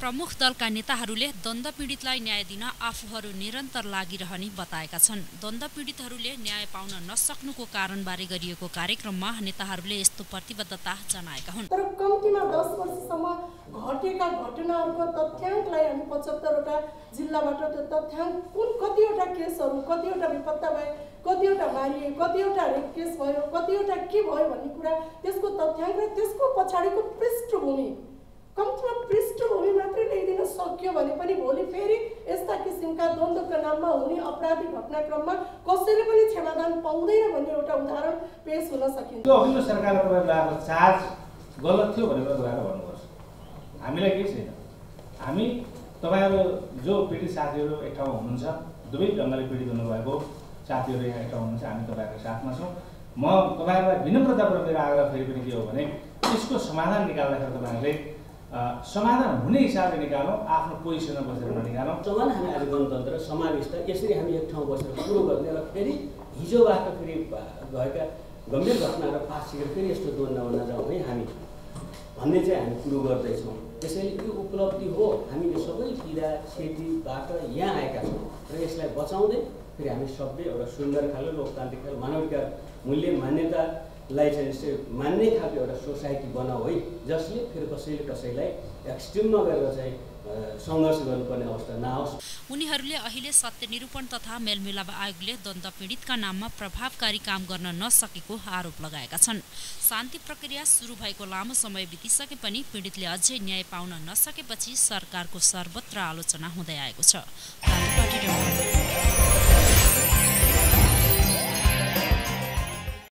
प्रमुख दलका नेताहरूले द्वन्द पीडितलाई न्याय दिन आफूहरू निरन्तर लागिरहने बताएका छन्। द्वन्द पीडितहरूले न्याय पाउन नसक्नुको कारणबारे गरिएको कार्यक्रममा नेताहरूले यस्तो प्रतिबद्धता जनाएका हुन्। तर कम्तीमा दस वर्षसम्म घटेका घटनाहरूको तथ्याङ्कलाई हामी पचहत्तरवटा जिल्लाबाट त्यो तथ्याङ्क कुन कतिवटा केसहरू कतिवटा विपत्ता भए कतिवटा मारिए कतिवटा रेप केस भयो कतिवटा के भयो भन्ने कुरा त्यसको तथ्याङ्क र त्यसको पछाडिको पृष्ठभूमि कम्तीमा पृष्ठभूमि मात्रै ल्याइदिन सक्यो भने पनि भोलि फेरि यस्ता किसिमका द्वन्द्वका नाममा हुने अपराधिक घटनाक्रममा कसैले पनि क्षमादान पाउँदैन भन्ने एउटा उदाहरण पेश हुन सकिन्छ। अघिल्लो सरकारले चार्ज गलत थियो भनेर गएर भन्नुपर्छ। हामीलाई केही छैन। हामी तपाईँहरू जो पीडित साथीहरू एक ठाउँमा हुनुहुन्छ दुवै ढङ्गले पीडित हुनुभएको साथीहरू यहाँ एक ठाउँ हुनुहुन्छ हामी तपाईँहरूको साथमा छौँ। म तपाईँहरूलाई विनम्रतापूर्वक मेरो आग्रह फेरि पनि के हो भने यसको समाधान निकाल्दाखेरि तपाईँहरूले समाधान हुने हिसाबले निकालौँ आफ्नो पोजिसनमा बसेर ननिकालौँ समान हामी आज गणतन्त्र समावेश यसरी हामी एक ठाउँ बसेर कुरो गर्ने र फेरि हिजोबाट फेरि भएका गम्भीर घटनाहरू पास सिकेर फेरि यस्तो द्वन्द्वमा नजाउँ है हामी भन्ने चाहिँ हामी कुरो गर्दैछौँ। त्यसैले यो उपलब्धि हो। हामी यो सबै पीडा क्षतिबाट यहाँ आएका छौँ र यसलाई बचाउँदै फेरि हामी सबै एउटा सुन्दर खालको लोकतान्त्रिक खालको मानवाधिकार मूल्य मान्यतालाई चाहिँ यसै मान्ने खालको एउटा सोसाइटी बनाऊ है जसले फेरि कसैले कसैलाई एक्सट्रिममा गएर चाहिँ सङ्घर्ष गर्नुपर्ने अवस्था नआओस्। उनीहरूले अहिले सत्य निरूपण तथा मेलमिलाप आयोगले द्वन्द पीडितका नाममा प्रभावकारी काम गर्न नसकेको आरोप लगाएका छन्। शान्ति प्रक्रिया सुरु भएको लामो समय बितिसके पनि पीडितले अझै न्याय पाउन नसकेपछि सरकारको सर्वत्र आलोचना हुँदै आएको छ।